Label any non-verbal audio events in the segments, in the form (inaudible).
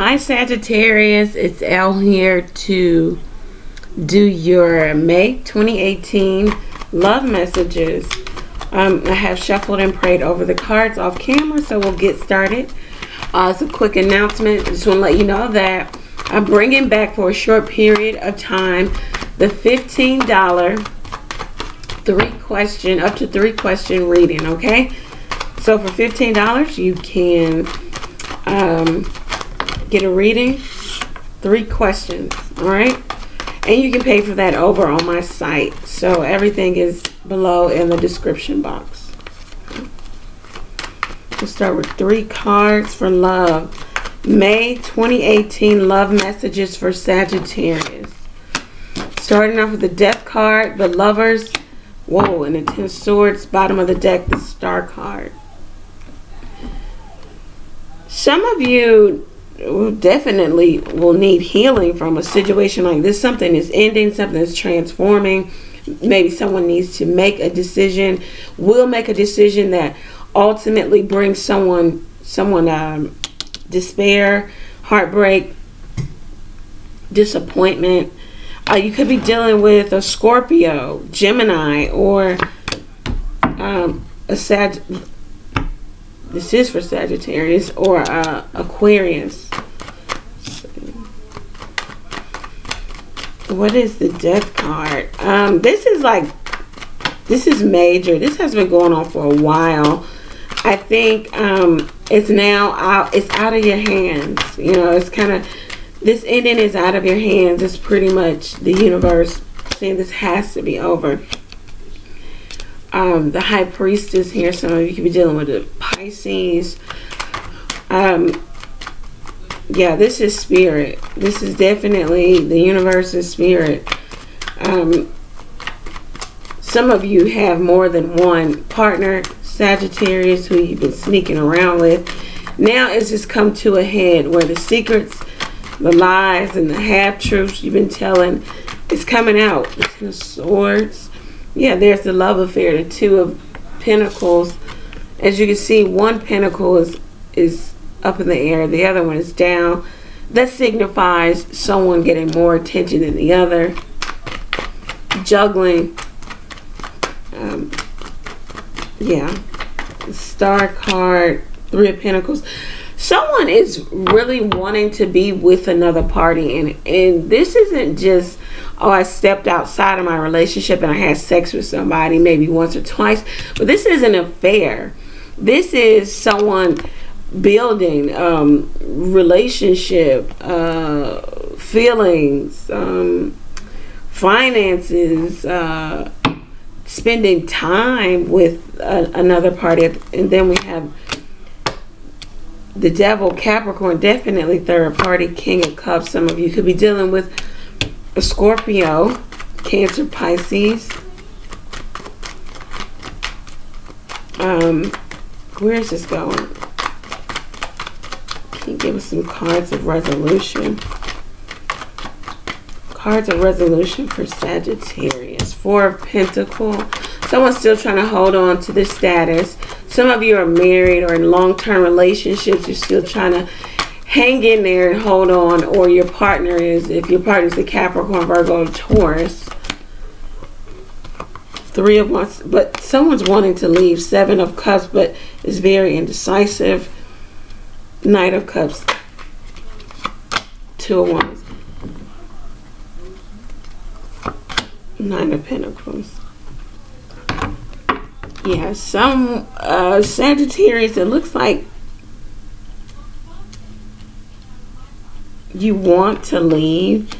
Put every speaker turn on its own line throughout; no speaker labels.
Hi Sagittarius, it's Elle here to do your May 2018 love messages. Um, I have shuffled and prayed over the cards off camera, so we'll get started. Uh, it's a quick announcement. Just want to let you know that I'm bringing back for a short period of time the $15 three question, up to three question reading, okay? So for $15, you can um, get a reading, three questions, all right? And you can pay for that over on my site. So everything is below in the description box. We'll start with three cards for love. May 2018 love messages for Sagittarius. Starting off with the death card, the lovers. Whoa, and the ten swords, bottom of the deck, the star card. Some of you definitely will need healing from a situation like this. Something is ending, something is transforming. Maybe someone needs to make a decision, We'll make a decision that ultimately brings someone someone um, despair, heartbreak, disappointment. Uh, you could be dealing with a Scorpio, Gemini, or um, a Sag this is for Sagittarius or uh, Aquarius. What is the death card? Um, this is like, this is major. This has been going on for a while. I think um, it's now out, it's out of your hands. You know, it's kind of, this ending is out of your hands. It's pretty much the universe saying this has to be over um, the high priestess here. Some of you could be dealing with the Pisces. Um, yeah, this is spirit. This is definitely the universe's spirit. Um, some of you have more than one partner, Sagittarius, who you've been sneaking around with. Now it's just come to a head where the secrets, the lies, and the half-truths you've been telling is coming out. The swords yeah, there's the love affair, the two of pentacles. As you can see, one pentacle is is up in the air, the other one is down. That signifies someone getting more attention than the other. Juggling. Um, yeah. Star card, three of pentacles. Someone is really wanting to be with another party. And, and this isn't just oh, I stepped outside of my relationship and I had sex with somebody maybe once or twice. But this is an affair. This is someone building um, relationship, uh, feelings, um, finances, uh, spending time with uh, another party. And then we have the devil, Capricorn, definitely third party, King of Cups. Some of you could be dealing with a Scorpio, Cancer, Pisces. Um, where is this going? Can give us some cards of resolution? Cards of resolution for Sagittarius. Four of Pentacles. Someone's still trying to hold on to this status. Some of you are married or in long-term relationships. You're still trying to hang in there and hold on or your partner is if your partner's a Capricorn, Virgo, or Taurus three of wands but someone's wanting to leave seven of cups but is very indecisive knight of cups. Two of wands. Nine of pentacles. Yeah some uh sagittarius it looks like you want to leave,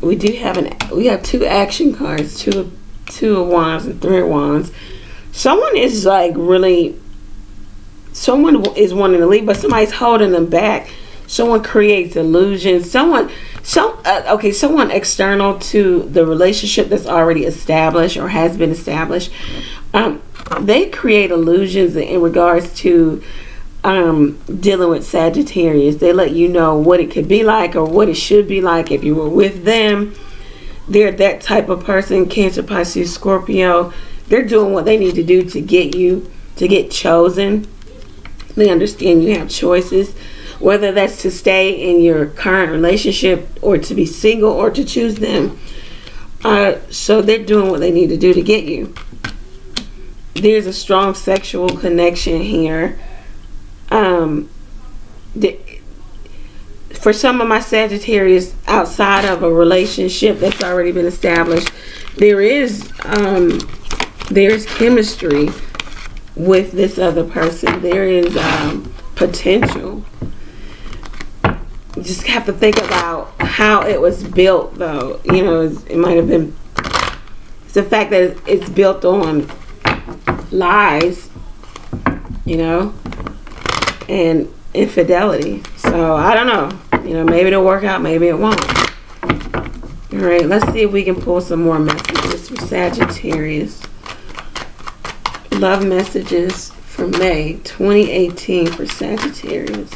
we do have an we have two action cards, two two of wands and three of wands. Someone is like really someone is wanting to leave, but somebody's holding them back. Someone creates illusions. Someone, some uh, okay, someone external to the relationship that's already established or has been established. Um, they create illusions in regards to um, dealing with Sagittarius. They let you know what it could be like or what it should be like if you were with them. They're that type of person, Cancer, Pisces, Scorpio. They're doing what they need to do to get you, to get chosen. Understand you have choices, whether that's to stay in your current relationship or to be single or to choose them. Uh, so they're doing what they need to do to get you. There's a strong sexual connection here. Um, the, for some of my Sagittarius outside of a relationship that's already been established, there is um, there's chemistry with this other person. There is um, potential. You just have to think about how it was built, though. You know, it might have been. It's the fact that it's built on lies, you know, and infidelity. So I don't know. You know, maybe it'll work out, maybe it won't. All right, let's see if we can pull some more messages for Sagittarius. Love messages for May 2018 for Sagittarius.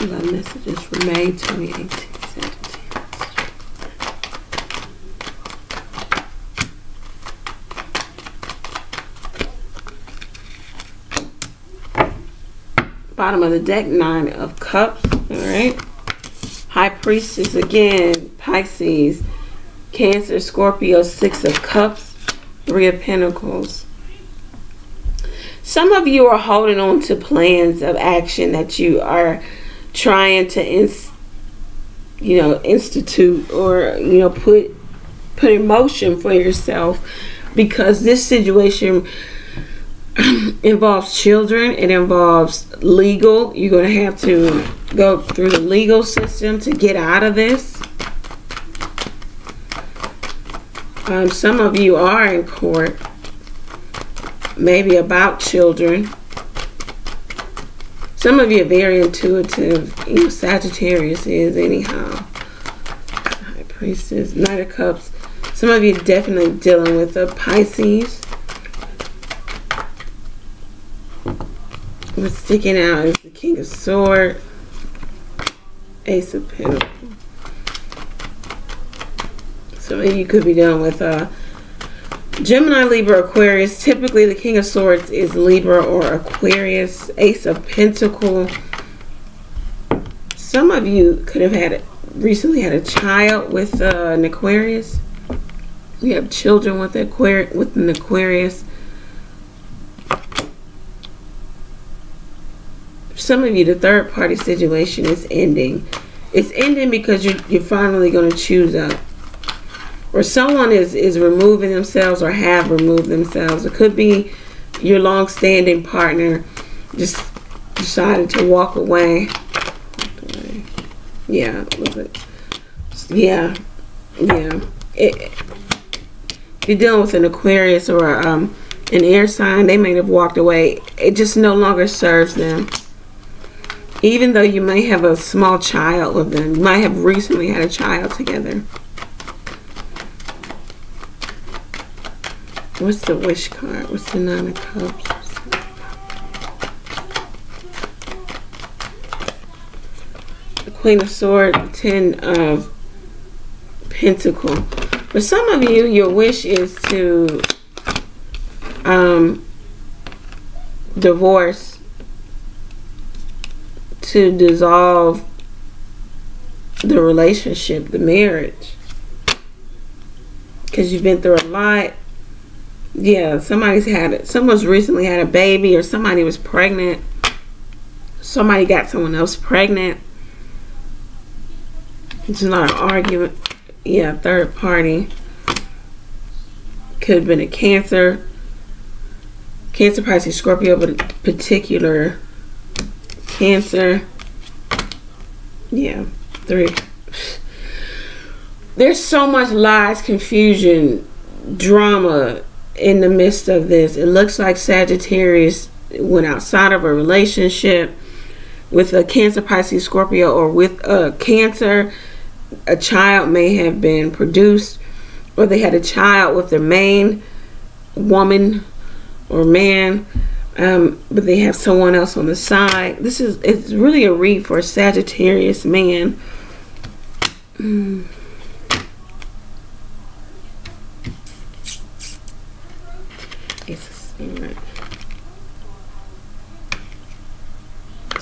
Love messages for May 2018. Bottom of the deck, Nine of Cups. All right. High Priestess again, Pisces, Cancer, Scorpio, Six of Cups, Three of Pentacles. Some of you are holding on to plans of action that you are trying to, ins you know, institute or you know put put in motion for yourself because this situation (clears throat) involves children. It involves legal. You're going to have to go through the legal system to get out of this. Um, some of you are in court maybe about children. Some of you are very intuitive. You know, Sagittarius is anyhow. High Priestess, Knight of Cups. Some of you definitely dealing with a Pisces. What's sticking out is the King of Swords, Ace of Pentacles. Some of you could be dealing with a Gemini, Libra, Aquarius. Typically, the King of Swords is Libra or Aquarius. Ace of Pentacle. Some of you could have had recently had a child with uh, an Aquarius. You have children with, Aquari with an Aquarius. Some of you, the third party situation is ending. It's ending because you're, you're finally going to choose a or someone is is removing themselves or have removed themselves. It could be your long-standing partner just decided to walk away. Yeah, yeah, yeah. It, if you're dealing with an Aquarius or um, an air sign, they may have walked away. It just no longer serves them. Even though you may have a small child with them, you might have recently had a child together. What's the wish card? What's the nine of cups? The queen of swords, ten of pentacle. For some of you, your wish is to um, divorce, to dissolve the relationship, the marriage. Because you've been through a lot yeah, somebody's had it. Someone's recently had a baby or somebody was pregnant. Somebody got someone else pregnant. It's not an argument. Yeah, third party. Could have been a cancer. Cancer, Pisces, Scorpio, but particular cancer. Yeah, three. There's so much lies, confusion, drama, in the midst of this. It looks like Sagittarius went outside of a relationship with a Cancer, Pisces, Scorpio, or with a Cancer. A child may have been produced, or they had a child with their main woman or man, um, but they have someone else on the side. This is it's really a read for a Sagittarius man. Mm. It's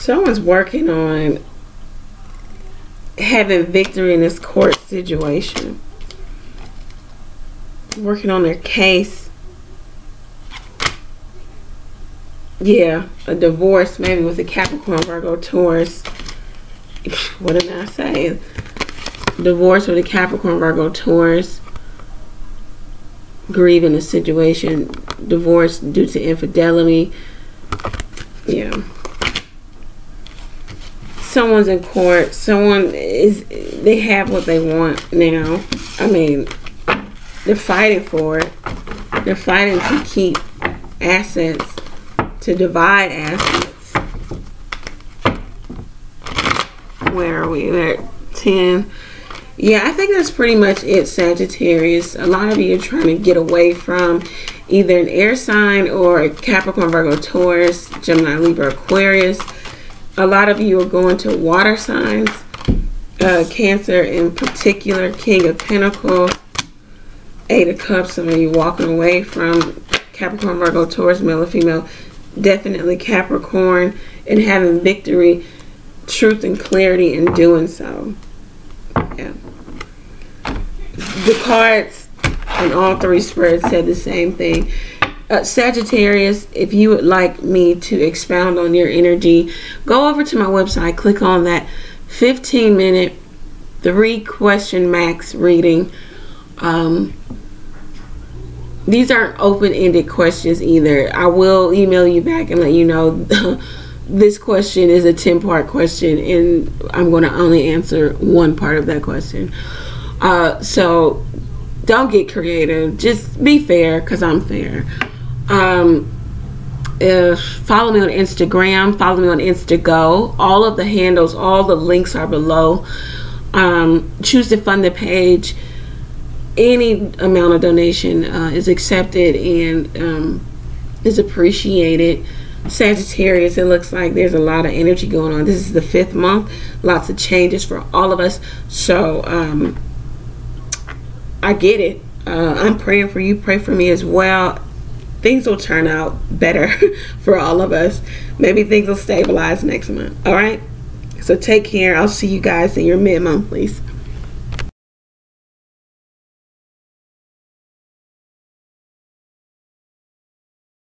someone's working on having victory in this court situation. Working on their case. Yeah, a divorce maybe with a Capricorn, Virgo, Taurus. (laughs) What did I say? Divorce with a Capricorn, Virgo, Taurus. Grieving a situation. Divorce due to infidelity. Yeah someone's in court. Someone is they have what they want now. I mean, they're fighting for it. They're fighting to keep assets, to divide assets. Where are we? We're at 10. Yeah, I think that's pretty much it, Sagittarius. A lot of you are trying to get away from either an air sign or Capricorn, Virgo, Taurus, Gemini, Libra, Aquarius a lot of you are going to water signs, uh, Cancer in particular, King of Pentacles, Eight of Cups. Some of you walking away from Capricorn, Virgo, Taurus, male or female. Definitely Capricorn and having victory, truth, and clarity in doing so. The cards and all three spreads said the same thing. Uh, Sagittarius, if you would like me to expound on your energy, go over to my website, click on that 15 minute, three question max reading. Um, these aren't open ended questions either. I will email you back and let you know (laughs) this question is a 10 part question, and I'm going to only answer one part of that question. Uh, so don't get creative, just be fair because I'm fair. Um, if follow me on Instagram, follow me on InstantGo. All of the handles, all the links are below. Um, choose to fund the page. Any amount of donation uh, is accepted and um, is appreciated. Sagittarius, it looks like there's a lot of energy going on. This is the fifth month, lots of changes for all of us. So um, I get it. Uh, I'm praying for you. Pray for me as well things will turn out better (laughs) for all of us. Maybe things will stabilize next month. All right. So take care. I'll see you guys in your mid monthlies.